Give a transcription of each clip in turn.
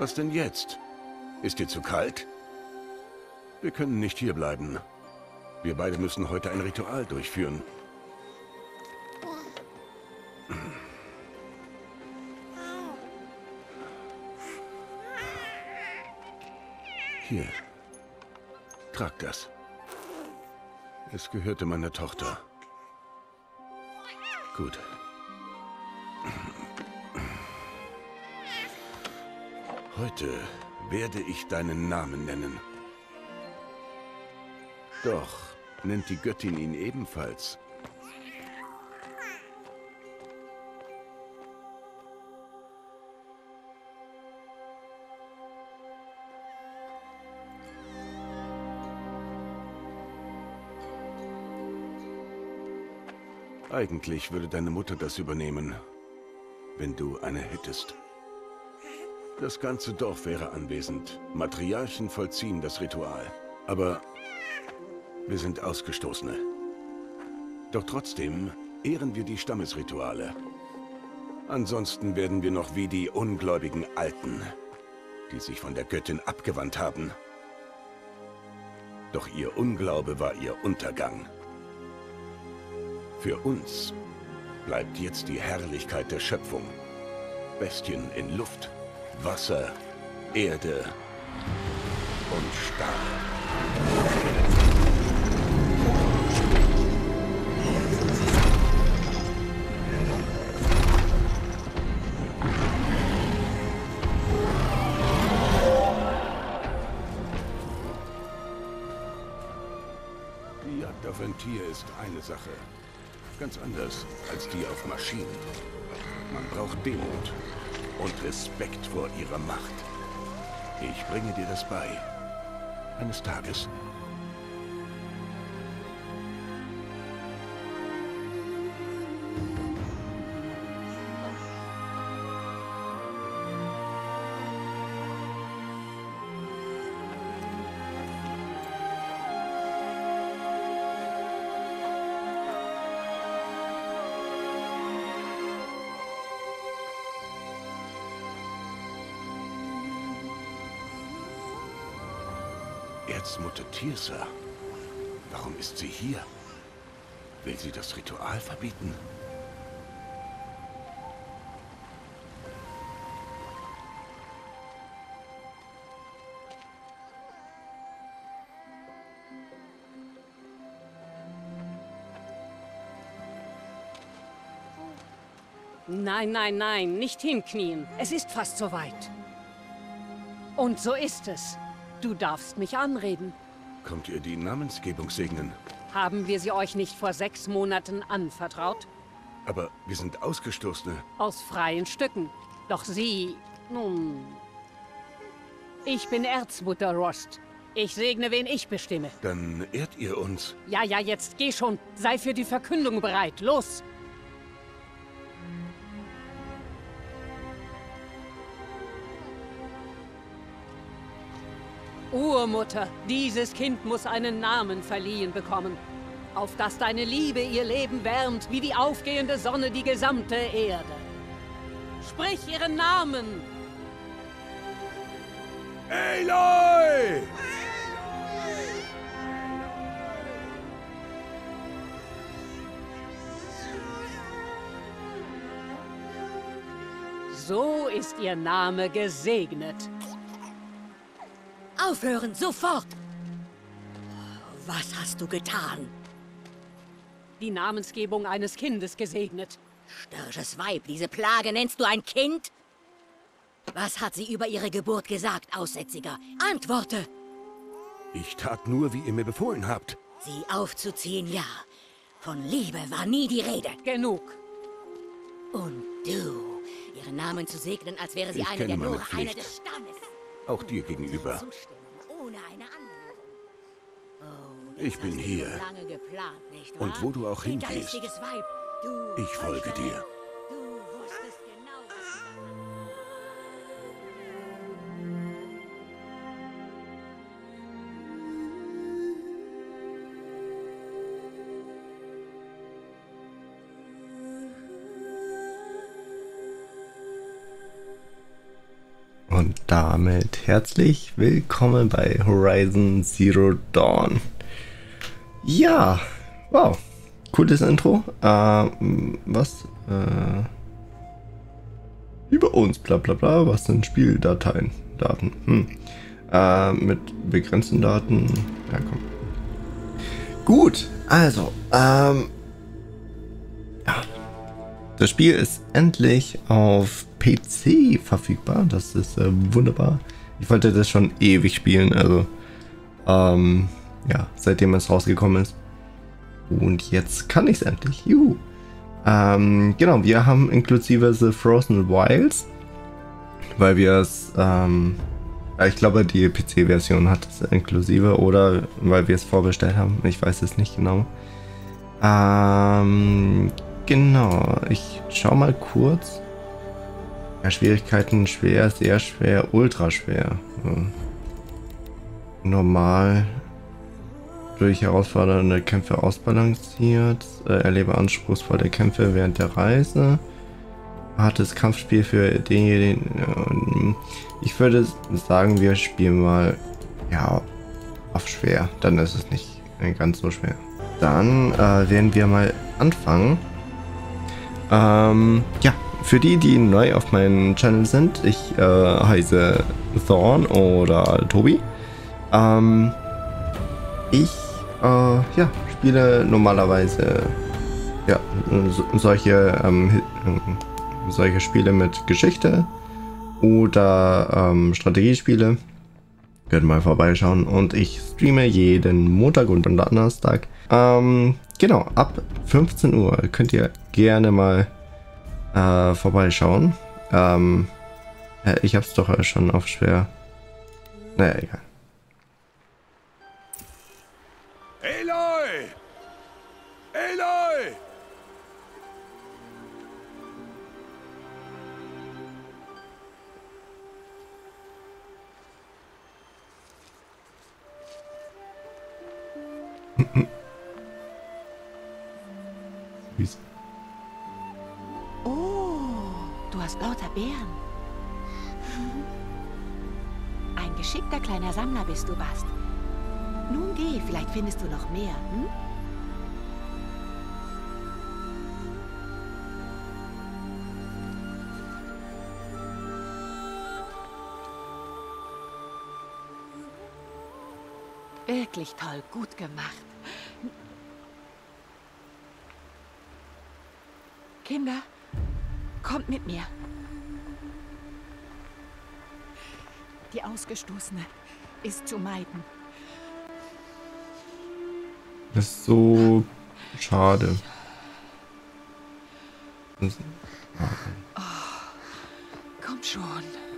Was denn jetzt? Ist dir zu kalt? Wir können nicht hierbleiben. Wir beide müssen heute ein Ritual durchführen. Hier. Trag das. Es gehörte meiner Tochter. Gut. Heute werde ich deinen Namen nennen. Doch, nennt die Göttin ihn ebenfalls. Eigentlich würde deine Mutter das übernehmen, wenn du eine hättest. Das ganze Dorf wäre anwesend. Matriarchen vollziehen das Ritual. Aber wir sind Ausgestoßene. Doch trotzdem ehren wir die Stammesrituale. Ansonsten werden wir noch wie die ungläubigen Alten, die sich von der Göttin abgewandt haben. Doch ihr Unglaube war ihr Untergang. Für uns bleibt jetzt die Herrlichkeit der Schöpfung. Bestien in Luft, Wasser, Erde und Stahl. Die Jagd auf ein Tier ist eine Sache. Ganz anders als die auf Maschinen. Man braucht Demut und Respekt vor ihrer Macht. Ich bringe dir das bei. Eines Tages. Erzmutter Tirsa. Warum ist sie hier? Will sie das Ritual verbieten? Nein, nein, nein, nicht hinknien. Es ist fast soweit. Und so ist es. Du darfst mich anreden. Kommt ihr die Namensgebung segnen? Haben wir sie euch nicht vor sechs Monaten anvertraut? Aber wir sind Ausgestoßene. Aus freien Stücken. Doch sie... nun... Ich bin Erzmutter Rost. Ich segne, wen ich bestimme. Dann ehrt ihr uns. Ja, ja, jetzt geh schon. Sei für die Verkündung bereit. Los! Urmutter, dieses Kind muss einen Namen verliehen bekommen, auf das deine Liebe ihr Leben wärmt, wie die aufgehende Sonne die gesamte Erde. Sprich ihren Namen! Aloy! So ist ihr Name gesegnet. Aufhören, sofort! Was hast du getan? Die Namensgebung eines Kindes gesegnet. Störrisches Weib, diese Plage nennst du ein Kind? Was hat sie über ihre Geburt gesagt, Aussätziger? Antworte! Ich tat nur, wie ihr mir befohlen habt. Sie aufzuziehen, ja. Von Liebe war nie die Rede. Genug. Und du, ihren Namen zu segnen, als wäre sie Ich eine der nur eine des Stammes. Auch dir gegenüber. Zustimmung, ohne eine Anhörung. Oh, das Ich bin hier. Lange geplant, nicht wahr? Und wo du auch hingehst, Ich folge dir. Du wusstest genau, was du Und damit herzlich willkommen bei Horizon Zero Dawn. Ja, wow, cooles Intro. Ähm, was? Äh, über uns, bla bla bla. Was sind Spieldateien? Daten. Hm. Äh, mit begrenzten Daten. Ja, komm. Gut, also, ähm, ja. Das Spiel ist endlich auf PC verfügbar. Das ist äh, wunderbar. Ich wollte das schon ewig spielen, also, ähm, ja, seitdem es rausgekommen ist. Und jetzt kann ich es endlich. Juhu. Ähm, genau, wir haben inklusive The Frozen Wilds, weil wir es, ähm, ich glaube, die PC-Version hat es inklusive oder weil wir es vorbestellt haben. Ich weiß es nicht genau. Ähm, genau, ich schau mal kurz. Ja, Schwierigkeiten schwer, sehr schwer, ultra schwer. Normal durch herausfordernde Kämpfe ausbalanciert, äh, erlebe anspruchsvolle Kämpfe während der Reise. Hartes Kampfspiel für denjenigen. Äh, ich würde sagen, wir spielen mal ja auf schwer. Dann ist es nicht ganz so schwer. Dann äh, werden wir mal anfangen. Ähm, ja, für die, die neu auf meinem Channel sind, ich äh, heiße Thorn oder Tobi. Ähm, ich äh, ja, spiele normalerweise ja, so, solche, ähm, solche Spiele mit Geschichte oder ähm, Strategiespiele. Könnt mal vorbeischauen und ich streame jeden Montag und Donnerstag. Ähm, genau, ab 15 Uhr könnt ihr gerne mal äh, vorbeischauen. Ähm, äh, ich hab's doch schon auf schwer. Naja, egal. Kleiner Sammler bist du, Bast. Nun geh, vielleicht findest du noch mehr, hm? Wirklich toll, gut gemacht. Kinder, kommt mit mir. Die Ausgestoßene ist zu meiden. Das ist so schade. Oh, komm schon.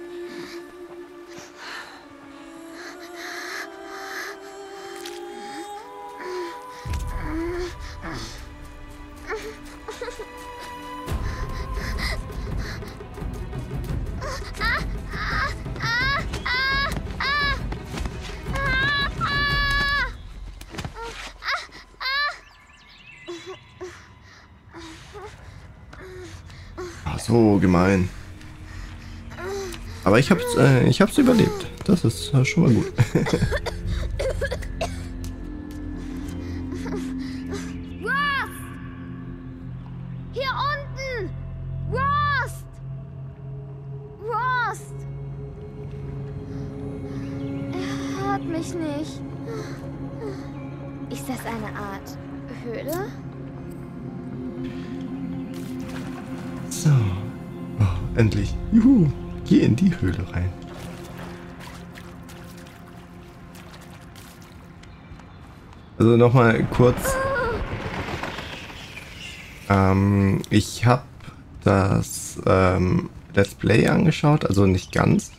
Gemein. Aber ich hab's, äh, ich hab's überlebt. Das ist schon mal gut. Also nochmal kurz. Ähm, ich habe das ähm, Let's Play angeschaut, also nicht ganz.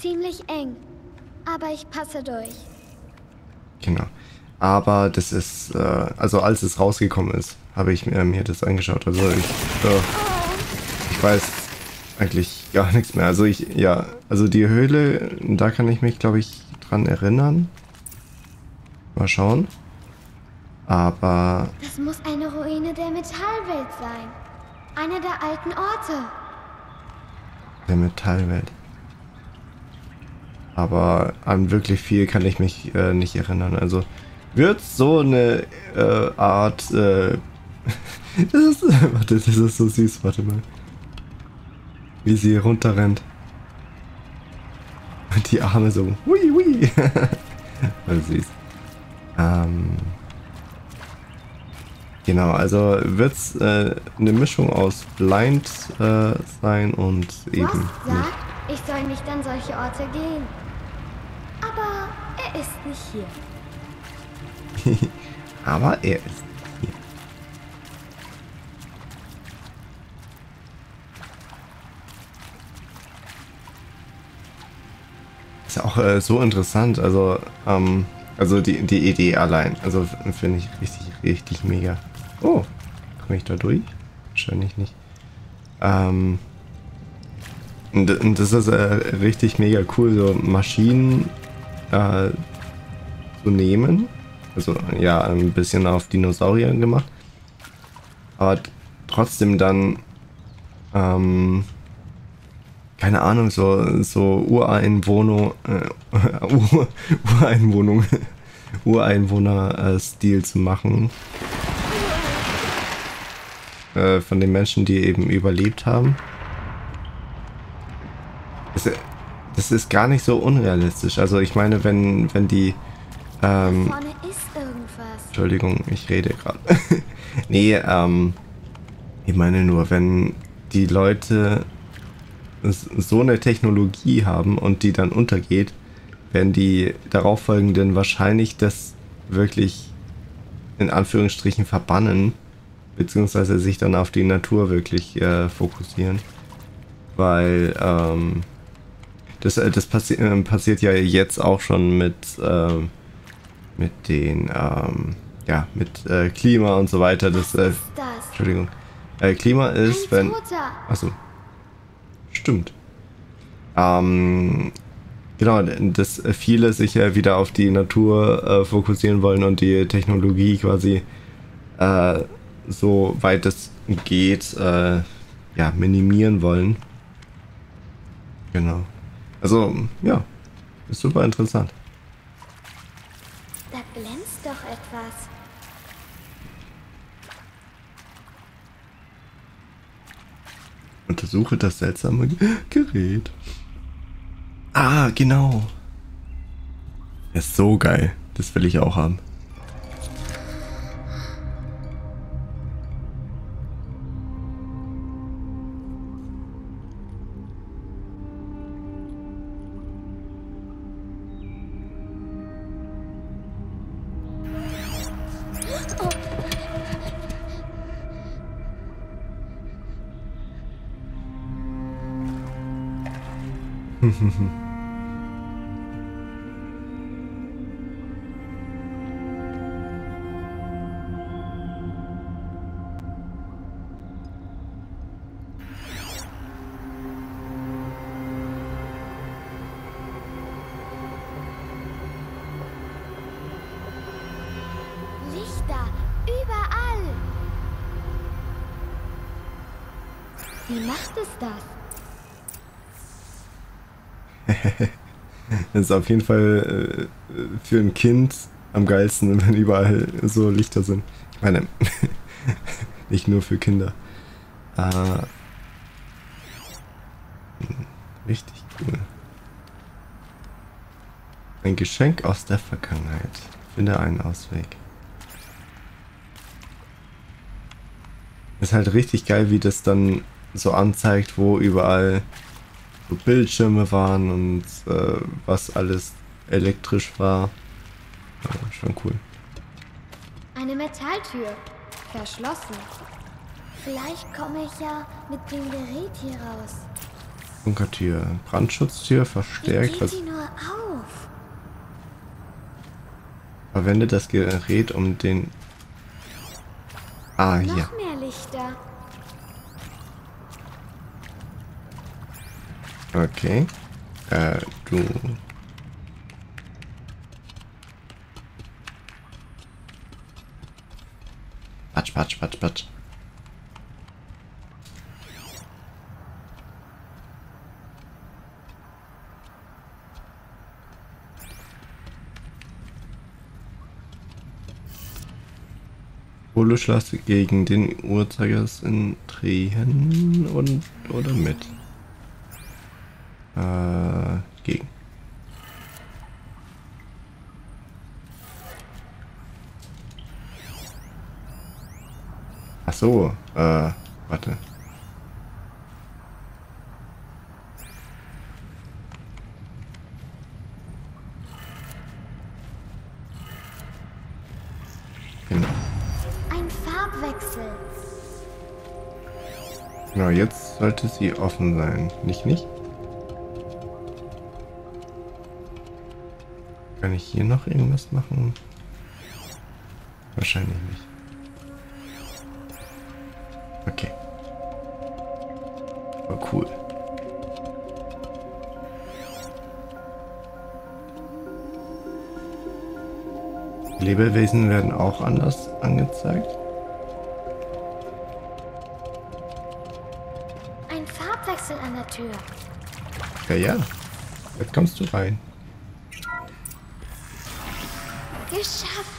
Ziemlich eng, aber ich passe durch. Genau. Aber das ist, äh, also als es rausgekommen ist, habe ich mir, mir das angeschaut. Also ich, äh, ich weiß eigentlich gar nichts mehr. Also ich, ja, also die Höhle, da kann ich mich, glaube ich, dran erinnern. Mal schauen. Aber... Das muss eine Ruine der Metallwelt sein. Eine der alten Orte. Der Metallwelt. Aber an wirklich viel kann ich mich äh, nicht erinnern. Also wird so eine äh, Art. Äh, das ist, warte, das ist so süß. Warte mal. Wie sie runterrennt. Und die Arme so. Hui, hui. Voll süß. Ähm. Genau, also wird es äh, eine Mischung aus Blind äh, sein und eben. Rost sagt, ich soll nicht an solche Orte gehen. Aber er ist nicht hier. Aber er ist hier. Ist ja auch äh, so interessant. Also, ähm, also die, die Idee allein. Also finde ich richtig, richtig mega. Oh, komme ich da durch? Wahrscheinlich nicht. Ähm, und, das ist äh, richtig mega cool, so Maschinen äh, zu nehmen. Also ja, ein bisschen auf Dinosaurier gemacht. Aber trotzdem dann, ähm, keine Ahnung, so, so Ureinwohner, äh, Ur, Ureinwohnung, Ureinwohner-Stil zu machen. Äh, von den Menschen, die eben überlebt haben. Das, das ist gar nicht so unrealistisch. Also ich meine, wenn, wenn die... Ähm. Entschuldigung, ich rede gerade. nee, ähm, ich meine nur, wenn die Leute so eine Technologie haben und die dann untergeht, werden die darauffolgenden wahrscheinlich das wirklich in Anführungsstrichen verbannen, beziehungsweise sich dann auf die Natur wirklich äh, fokussieren. Weil ähm, das, äh, das passi äh, passiert ja jetzt auch schon mit, ähm, mit den, ähm, ja, mit äh, Klima und so weiter. Das, äh? Entschuldigung. Äh, Klima ist, wenn. Achso. Stimmt. Ähm, genau, dass viele sich ja wieder auf die Natur äh, fokussieren wollen und die Technologie quasi äh, so weit es geht, äh, ja, minimieren wollen. Genau. Also, ja, ist super interessant. Da glänzt doch etwas. Untersuche das seltsame Ge- Gerät. Ah, genau. ist so geil. Das will ich auch haben. Macht es das? Das ist auf jeden Fall äh, für ein Kind am geilsten, wenn überall so Lichter sind. Ich meine, nicht nur für Kinder. Äh, hm, richtig cool. Ein Geschenk aus der Vergangenheit. Finde einen Ausweg. Ist halt richtig geil, wie das dann so anzeigt, wo überall so Bildschirme waren und äh, was alles elektrisch war. Ja, schon cool. Eine Metalltür. Verschlossen. Vielleicht komme ich ja mit dem Gerät hier raus. Bunkertür. Brandschutztür Wie verstärkt. geht Was die nur auf? verwende das Gerät um den. Ah, hier. Noch mehr Okay. Euh, äh, du. Patsch, patsch, patsch, patsch. Poloschlacht gegen den Uhrzeigers in drehen und oder mit. Äh, gegen. Ach so, äh, warte. Genau. Ein Farbwechsel. Genau, jetzt sollte sie offen sein. Nicht, nicht? Kann ich hier noch irgendwas machen? Wahrscheinlich nicht. Okay. Aber cool. Lebewesen werden auch anders angezeigt. Ein Farbwechsel an der Tür. Ja, ja. Jetzt kommst du rein. Fechado.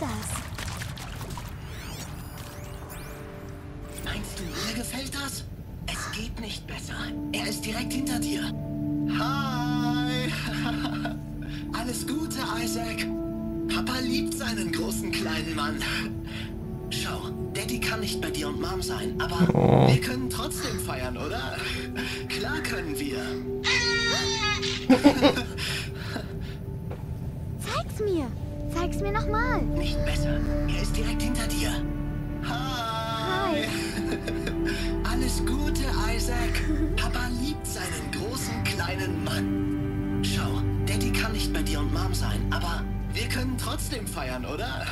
Das? Meinst du, mir gefällt das? Es geht nicht besser. Er ist direkt hinter dir. Hi! Alles Gute, Isaac. Papa liebt seinen großen kleinen Mann. Schau, Daddy kann nicht bei dir und Mom sein, aber Oh. wir können trotzdem feiern, oder? Klar können wir. Nicht besser. Er ist direkt hinter dir. Hi! Hi. Alles Gute, Isaac. Papa liebt seinen großen kleinen Mann. Schau, Daddy kann nicht bei dir und Mom sein, aber wir können trotzdem feiern, oder?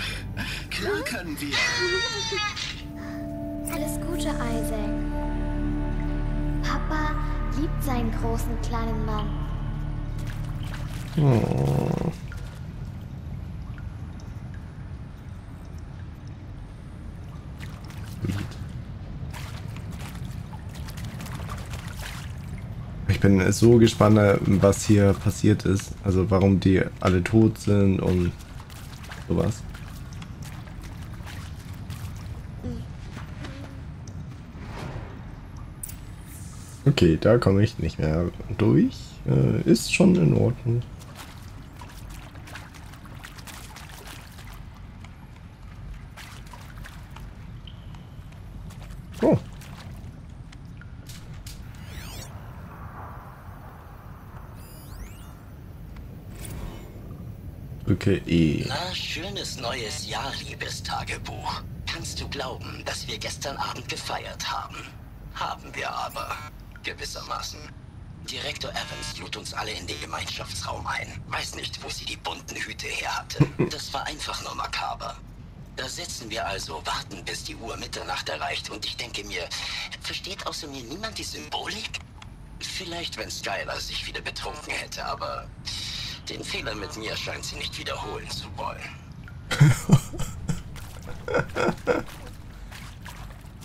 Klar können wir. Alles Gute, Isaac. Papa liebt seinen großen kleinen Mann. Oh. Bin so gespannt, was hier passiert ist. Also warum die alle tot sind und sowas. Okay, da komme ich nicht mehr durch. Äh, ist schon in Ordnung. Oh. Drücke E. Na, schönes neues Jahr, liebes Tagebuch. Kannst du glauben, dass wir gestern Abend gefeiert haben? Haben wir aber. Gewissermaßen. Direktor Evans lud uns alle in den Gemeinschaftsraum ein. Weiß nicht, wo sie die bunten Hüte her hatte. Das war einfach nur makaber. Da sitzen wir also, warten, bis die Uhr Mitternacht erreicht und ich denke mir, versteht außer mir niemand die Symbolik? Vielleicht, wenn Skylar sich wieder betrunken hätte, aber den Fehler mit mir scheint sie nicht wiederholen zu wollen.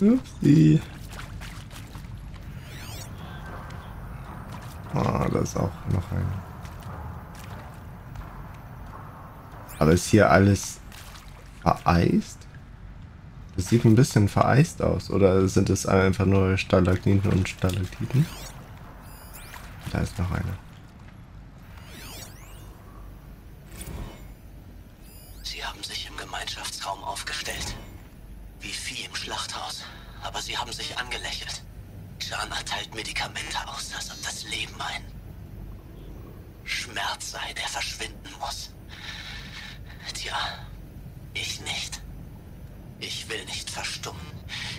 Upsi. Ah, da ist auch noch ein. Aber ist hier alles vereist? Das sieht ein bisschen vereist aus. Oder sind es einfach nur Stalagniten und Stalaktiten? Da ist noch eine. Sie haben sich im Gemeinschaftsraum aufgestellt. Wie Vieh im Schlachthaus. Aber sie haben sich angelächelt. Jana teilt Medikamente aus, als ob das Leben ein Schmerz sei, der verschwinden muss. Tja, ich nicht. Ich will nicht verstummen.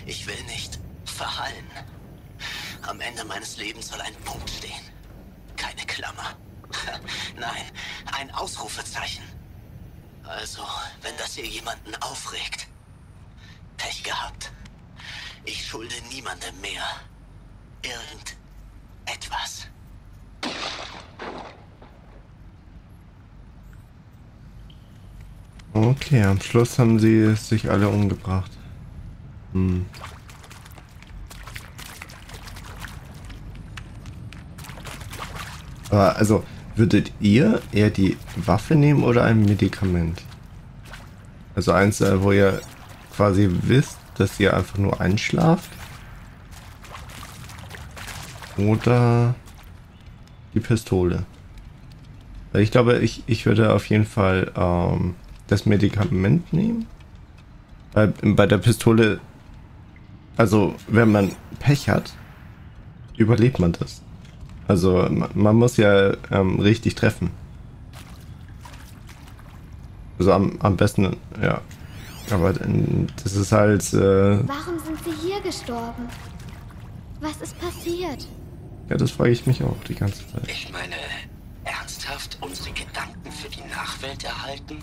Ich will nicht verhallen. Am Ende meines Lebens soll ein Punkt stehen. Keine Klammer. Nein, ein Ausrufezeichen. Also, wenn das hier jemanden aufregt. Pech gehabt. Ich schulde niemandem mehr. Irgendetwas. Okay, am Schluss haben sie sich alle umgebracht. Hm. Aber also, würdet ihr eher die Waffe nehmen oder ein Medikament? Also eins, äh, wo ihr quasi wisst, dass ihr einfach nur einschlaft? Oder die Pistole? Ich glaube, ich, ich würde auf jeden Fall ähm, das Medikament nehmen. Bei, bei der Pistole, also wenn man Pech hat, überlebt man das. Also man, muss ja ähm, richtig treffen. Also am, am besten, ja. Aber das ist halt... Äh, Warum sind sie hier gestorben? Was ist passiert? Ja, das frage ich mich auch die ganze Zeit. Ich meine, ernsthaft unsere Gedanken für die Nachwelt erhalten?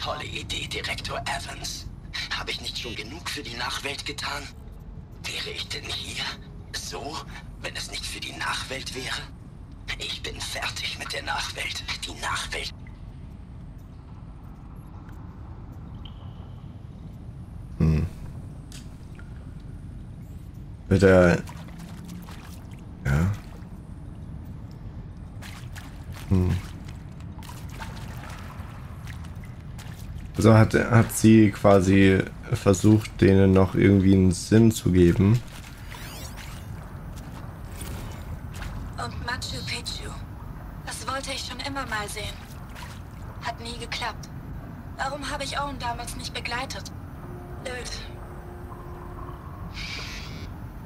Tolle Idee, Direktor Evans. Habe ich nicht schon genug für die Nachwelt getan? Wäre ich denn hier? So, Nachwelt wäre? Ich bin fertig mit der Nachwelt. Die Nachwelt. Hm. Wird er ja. Hm. Also hat, hat sie quasi versucht, denen noch irgendwie einen Sinn zu geben. Und Machu Picchu. Das wollte ich schon immer mal sehen. Hat nie geklappt. Warum habe ich Owen damals nicht begleitet? Blöd.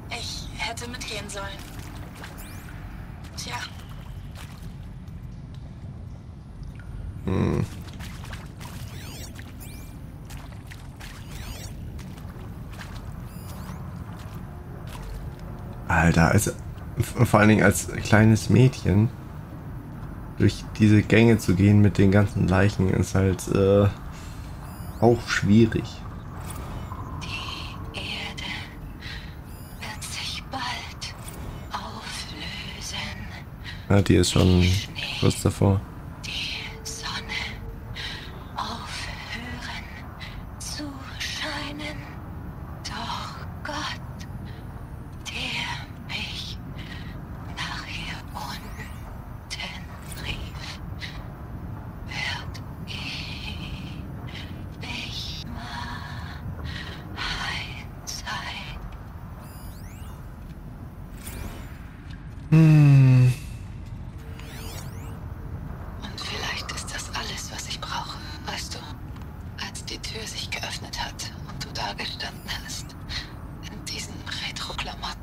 Ich hätte mitgehen sollen. Tja. Hm. Alter, also vor allen Dingen als kleines Mädchen durch diese Gänge zu gehen mit den ganzen Leichen ist halt äh, auch schwierig. Ja, die ist schon kurz davor. Weißt du, als die Tür sich geöffnet hat und du da gestanden hast, in diesen Retro-Klamotten,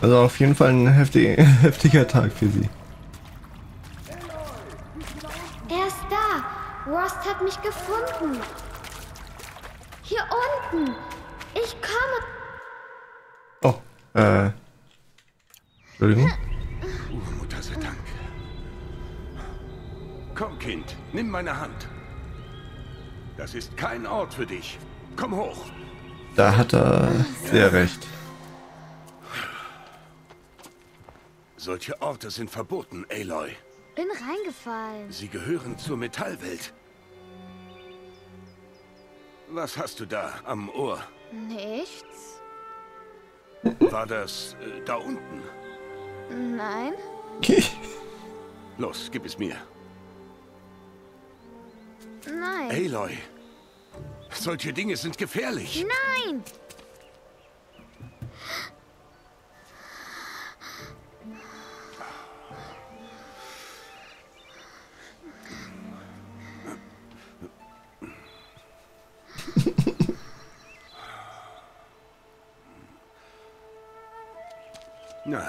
Also auf jeden Fall ein heftig, heftiger Tag für sie. Er ist da. Rost hat mich gefunden. Hier unten. Ich komme. Oh. Äh. Entschuldigung. Urmutter sei Dank. Komm, Kind, nimm meine Hand. Das ist kein Ort für dich. Komm hoch. Da hat er sehr recht. Solche Orte sind verboten, Aloy. Bin reingefallen. Sie gehören zur Metallwelt. Was hast du da am Ohr? Nichts? War das äh, da unten? Nein? Los, gib es mir. Nein. Aloy, solche Dinge sind gefährlich. Nein! Na,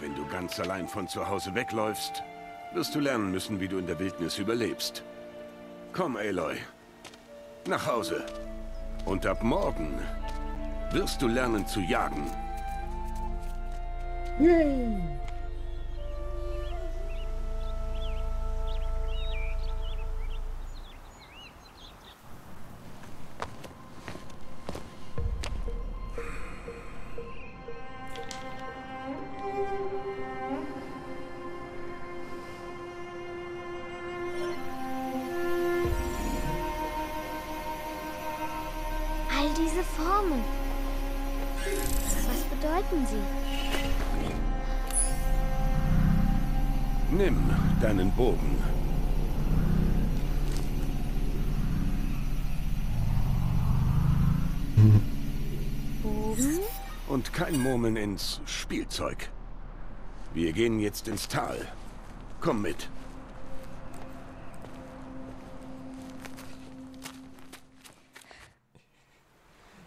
wenn du ganz allein von zu Hause wegläufst, wirst du lernen müssen, wie du in der Wildnis überlebst. Komm, Aloy. Nach Hause. Und ab morgen wirst du lernen zu jagen. All ins Spielzeug. Wir gehen jetzt ins Tal. Komm mit.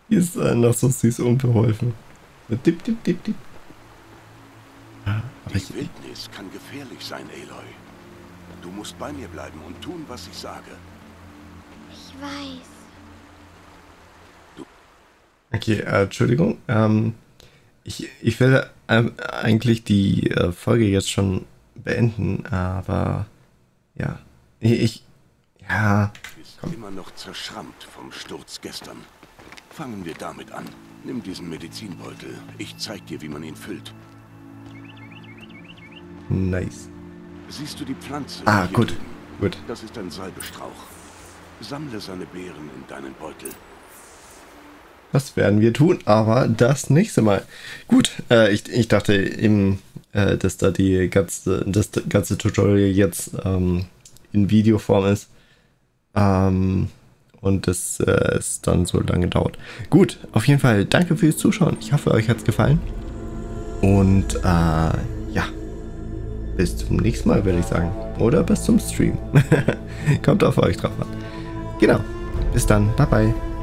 Die ist äh, noch so süß unbeholfen. Mit Dip, dip, dip, dip. Ah, aber Die ich, Wildnis kann gefährlich sein, Aloy. Du musst bei mir bleiben und tun, was ich sage. Ich weiß. Okay, äh, Entschuldigung. Ähm, ich, ich will ähm, eigentlich die äh, Folge jetzt schon beenden, aber ja, ich, ich ja, Bist immer noch zerschrammt vom Sturz gestern. Fangen wir damit an. Nimm diesen Medizinbeutel. Ich zeig dir, wie man ihn füllt. nice. Siehst du die Pflanze? Ah, gut, gut. Das ist ein Salbestrauch. Sammle seine Beeren in deinen Beutel. Das werden wir tun, aber das nächste Mal. Gut, äh, ich, ich dachte eben, äh, dass da die ganze, das ganze Tutorial jetzt ähm, in Videoform ist. Ähm, und dass äh, es dann so lange dauert. Gut, auf jeden Fall danke fürs Zuschauen. Ich hoffe, euch hat es gefallen. Und äh, ja, bis zum nächsten Mal, würde ich sagen. Oder bis zum Stream. Kommt auf euch drauf an. Genau. Bis dann. Bye bye.